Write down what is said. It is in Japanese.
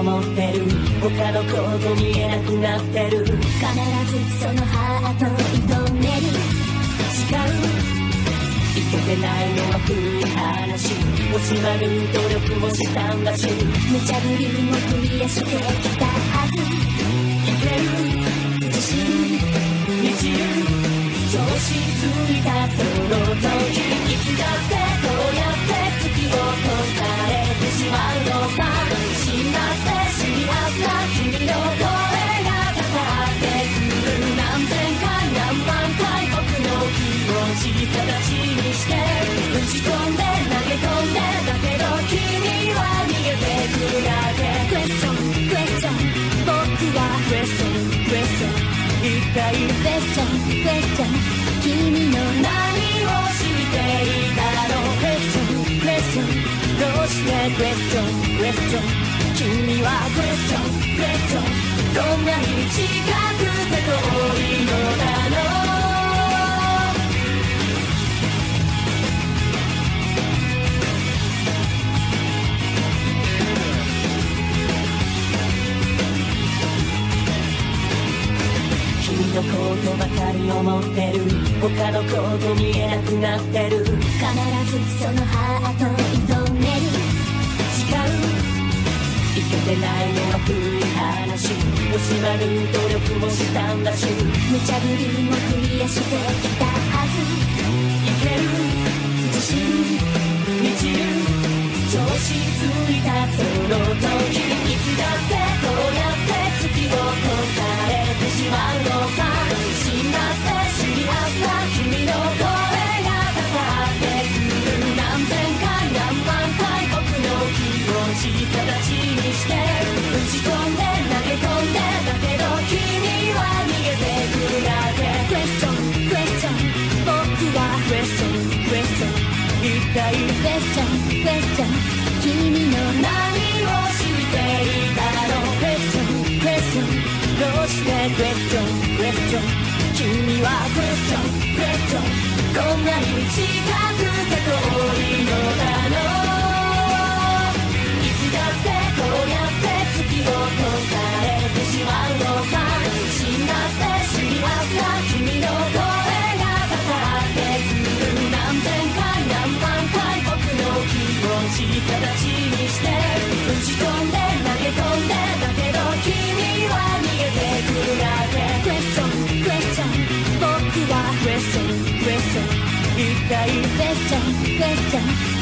思ってる。他のこと見えなくなってる。必ずそのハート挑める。違う。いけてないのは古い話。惜しまる努力もしたんだし。無茶ぶりもクリアしてきたはず。いける。自信。満ちる。調子ついたその時いつだってクエスチョンクエスチョン一体クエスチョンクエスチョン君の何をしていたのクエスチョンクエスチョンどうしてクエスチョンクエスチョン君はクエスチョンクエスチョンどんなに近くのことばかり思ってる。他のこと見えなくなってる。必ずそのハート挑める。いけてないのは古い話。惜しまる努力もしたんだし。無茶ぶりもクリアしてきたはず。いける。自信。満ちる。調子ついたその時気持ち形にして打ち込んで投げ込んでだけど君は逃げてくだけクエスチョンクエスチョン僕はクエスチョンクエスチョン一体クエスチョンクエスチョン君の何をしていたの？クエスチョンクエスチョンどうして？クエスチョンクエスチョン君はクエスチョンクエスチョンこんなに近く気持ち形にして打ち込んで投げ込んでだけど君は逃げてくだけ。クエスチョンクエスチョン僕はクエスチョンクエスチョン一体クエスチョンクエスチョン